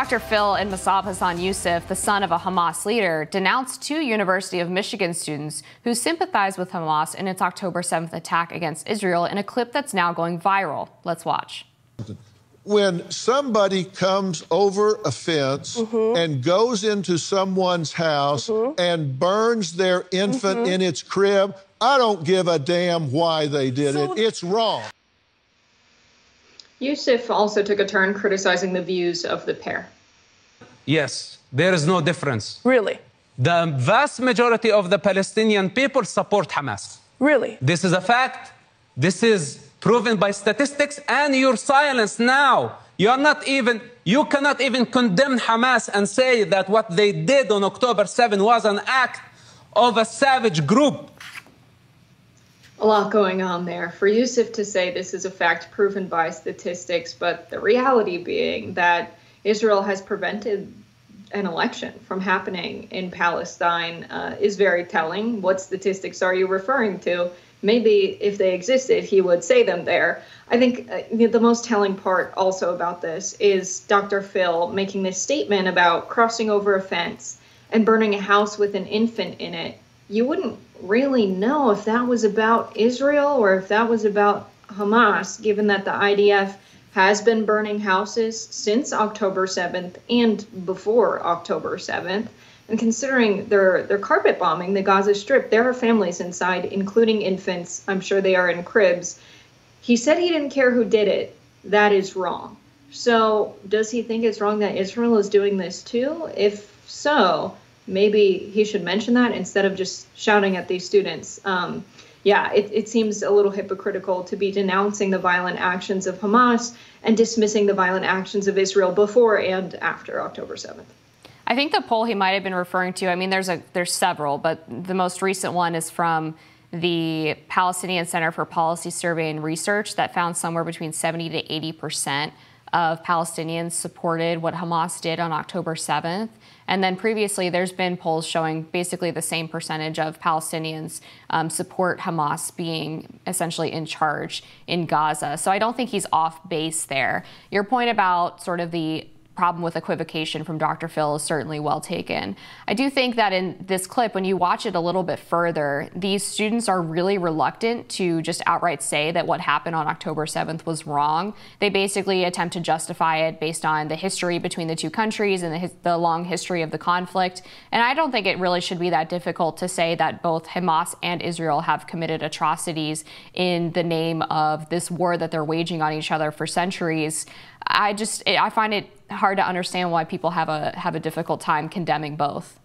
Dr. Phil and Mosab Hassan Yousef, the son of a Hamas leader, denounced two University of Michigan students who sympathized with Hamas in its October 7th attack against Israel in a clip that's now going viral. Let's watch. When somebody comes over a fence mm-hmm. and goes into someone's house mm-hmm. and burns their infant mm-hmm. in its crib, I don't give a damn why they did so- it. It's wrong. Yousef also took a turn criticizing the views of the pair. Yes, there is no difference. Really? The vast majority of the Palestinian people support Hamas. Really? This is a fact. This is proven by statistics and your silence now. You are not even, you cannot even condemn Hamas and say that what they did on October 7 was an act of a savage group a lot going on there. For Yousef to say this is a fact proven by statistics, but the reality being that Israel has prevented an election from happening in Palestine uh, is very telling. What statistics are you referring to? Maybe if they existed, he would say them there. I think uh, the most telling part also about this is Dr. Phil making this statement about crossing over a fence and burning a house with an infant in it. You wouldn't really know if that was about Israel or if that was about Hamas, given that the IDF has been burning houses since October 7th and before October 7th. And considering their, their carpet bombing the Gaza Strip, there are families inside, including infants. I'm sure they are in cribs. He said he didn't care who did it. That is wrong. So, does he think it's wrong that Israel is doing this too? If so, maybe he should mention that instead of just shouting at these students. Um, yeah, it, it seems a little hypocritical to be denouncing the violent actions of Hamas and dismissing the violent actions of Israel before and after October 7th. I think the poll he might have been referring to, I mean, there's a there's several, but the most recent one is from the Palestinian Center for Policy Survey and Research that found somewhere between 70 to 80 percent of Palestinians supported what Hamas did on October 7th. And then previously, there's been polls showing basically the same percentage of Palestinians um, support Hamas being essentially in charge in Gaza. So I don't think he's off base there. Your point about sort of the problem with equivocation from Dr. Phil is certainly well taken. I do think that in this clip, when you watch it a little bit further, these students are really reluctant to just outright say that what happened on October 7th was wrong. They basically attempt to justify it based on the history between the two countries and the, the long history of the conflict. And I don't think it really should be that difficult to say that both Hamas and Israel have committed atrocities in the name of this war that they're waging on each other for centuries. I just I find it hard to understand why people have a have a difficult time condemning both.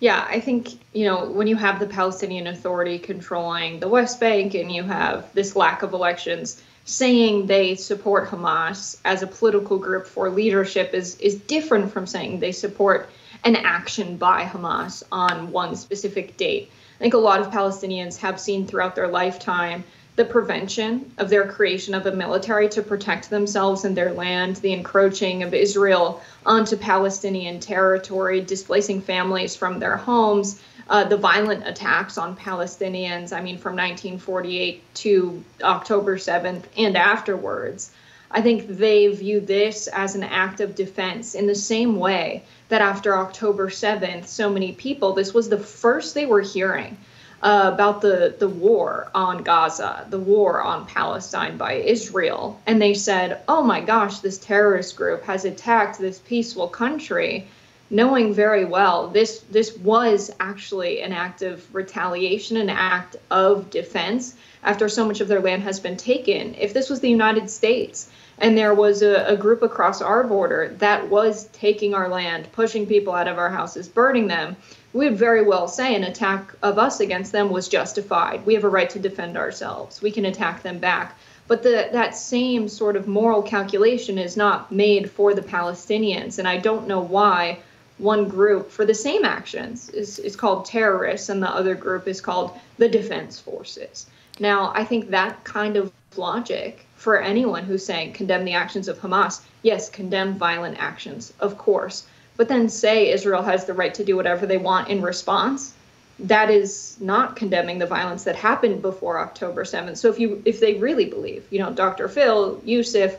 Yeah, I think, you know, when you have the Palestinian Authority controlling the West Bank and you have this lack of elections, saying they support Hamas as a political group for leadership is is different from saying they support an action by Hamas on one specific date. I think a lot of Palestinians have seen throughout their lifetime the prevention of their creation of a military to protect themselves and their land, the encroaching of Israel onto Palestinian territory, displacing families from their homes, uh, the violent attacks on Palestinians, I mean, from 1948 to October 7th and afterwards. I think they view this as an act of defense in the same way that after October 7th, so many people, this was the first they were hearing uh, about the, the war on Gaza, the war on Palestine by Israel. And they said, oh my gosh, this terrorist group has attacked this peaceful country, knowing very well this, this was actually an act of retaliation, an act of defense after so much of their land has been taken. If this was the United States, and there was a, a, group across our border that was taking our land, pushing people out of our houses, burning them, we would very well say an attack of us against them was justified. We have a right to defend ourselves. We can attack them back. But the, that same sort of moral calculation is not made for the Palestinians. And I don't know why one group for the same actions is, is called terrorists and the other group is called the defense forces. Now, I think that kind of logic for anyone who's saying condemn the actions of Hamas, yes, condemn violent actions, of course but then say Israel has the right to do whatever they want in response, that is not condemning the violence that happened before October 7th. So if you if they really believe, you know, Dr. Phil, Yousef,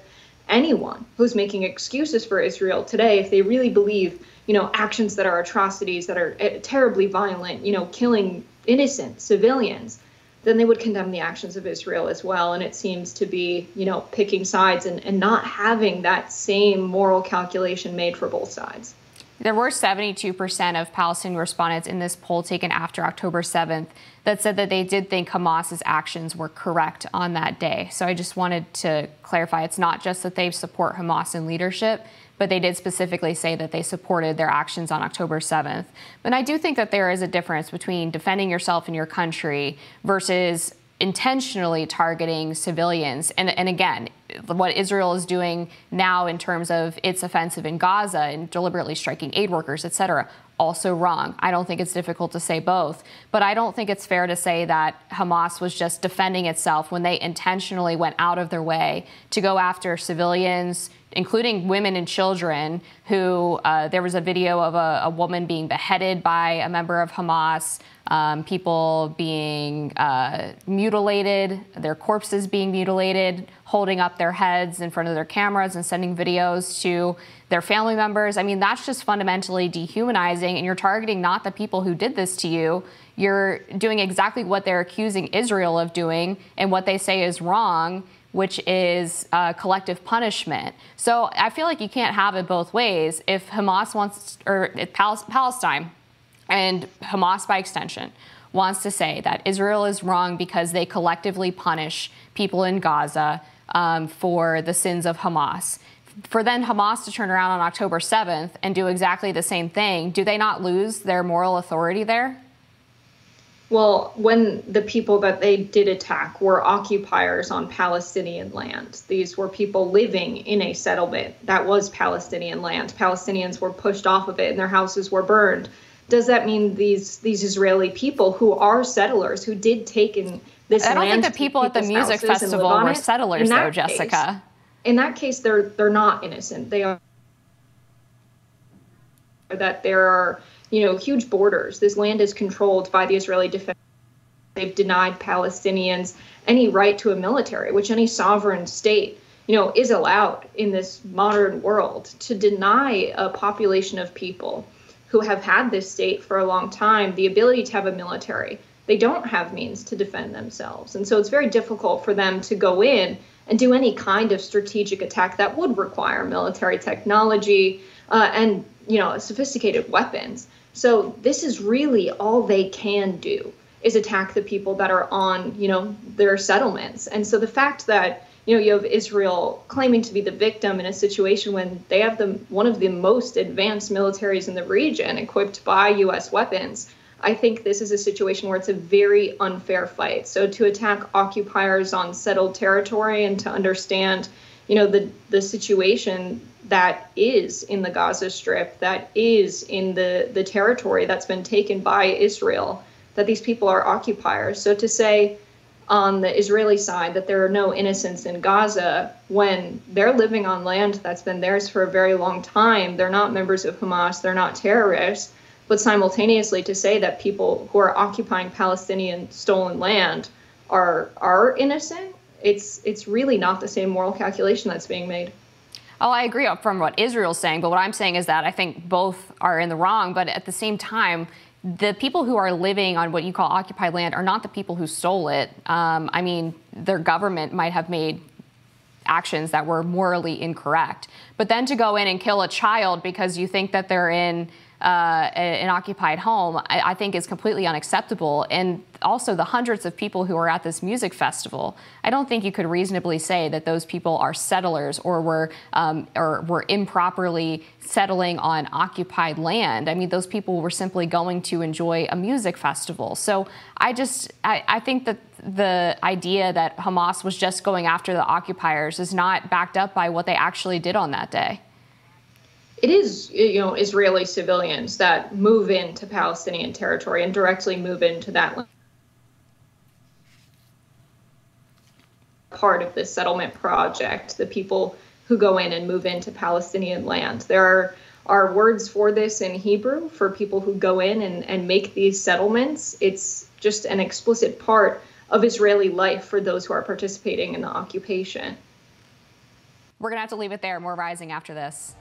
anyone who's making excuses for Israel today, if they really believe, you know, actions that are atrocities, that are eh, terribly violent, you know, killing innocent civilians, then they would condemn the actions of Israel as well. And it seems to be, you know, picking sides and, and not having that same moral calculation made for both sides. There were 72% of Palestinian respondents in this poll taken after October 7th that said that they did think Hamas's actions were correct on that day. So I just wanted to clarify it's not just that they support Hamas in leadership, but they did specifically say that they supported their actions on October 7th. But I do think that there is a difference between defending yourself and your country versus intentionally targeting civilians. And, and again, what Israel is doing now in terms of its offensive in Gaza and deliberately striking aid workers, et cetera, also wrong. I don't think it's difficult to say both. But I don't think it's fair to say that Hamas was just defending itself when they intentionally went out of their way to go after civilians, including women and children, who uh, there was a video of a, a, woman being beheaded by a member of Hamas, um, people being uh, mutilated, their corpses being mutilated, holding up their heads in front of their cameras and sending videos to their family members. I mean, that's just fundamentally dehumanizing, and you're targeting not the people who did this to you. You're doing exactly what they're accusing Israel of doing and what they say is wrong which is uh, collective punishment. So I feel like you can't have it both ways. If Hamas wants, or Palestine, and Hamas by extension, wants to say that Israel is wrong because they collectively punish people in Gaza um, for the sins of Hamas. For then Hamas to turn around on October 7th and do exactly the same thing, do they not lose their moral authority there? Well, when the people that they did attack were occupiers on Palestinian land, these were people living in a settlement that was Palestinian land. Palestinians were pushed off of it and their houses were burned. Does that mean these these Israeli people who are settlers who did take in this I don't think the people at the music festival were settlers, though, Jessica. Case, in that case, they're they're not innocent. They are that there are you know, huge borders. This land is controlled by the Israeli defense. They've denied Palestinians any right to a military, which any sovereign state, you know, is allowed in this modern world to deny a population of people who have had this state for a long time the ability to have a military. They don't have means to defend themselves. And so it's very difficult for them to go in and do any kind of strategic attack that would require military technology uh, and, you know, sophisticated weapons. So this is really all they can do is attack the people that are on, you know, their settlements. And so the fact that you know you have Israel claiming to be the victim in a situation when they have the one of the most advanced militaries in the region equipped by U.S. weapons. I think this is a situation where it's a very unfair fight. So to attack occupiers on settled territory and to understand, you know, the the situation that is in the Gaza Strip, that is in the, the territory that's been taken by Israel, that these people are occupiers. So to say on the Israeli side that there are no innocents in Gaza when they're living on land that's been theirs for a very long time, they're not members of Hamas, they're not terrorists, but simultaneously to say that people who are occupying Palestinian stolen land are are innocent, it's it's really not the same moral calculation that's being made. Oh, I agree from what Israel's saying, but what I'm saying is that I think both are in the wrong. But at the same time, the people who are living on what you call occupied land are not the people who stole it. Um, I mean, their government might have made actions that were morally incorrect. But then to go in and kill a child because you think that they're in uh, an occupied home, I, I, think is completely unacceptable. And also the hundreds of people who are at this music festival, I don't think you could reasonably say that those people are settlers or were um, or were improperly settling on occupied land. I mean, those people were simply going to enjoy a music festival. So I just I, I think that the idea that Hamas was just going after the occupiers is not backed up by what they actually did on that day it is you know Israeli civilians that move into Palestinian territory and directly move into that part of this settlement project. The people who go in and move into Palestinian land. There are are words for this in Hebrew for people who go in and, and make these settlements. It's just an explicit part of Israeli life for those who are participating in the occupation. We're going to have to leave it there. More rising after this.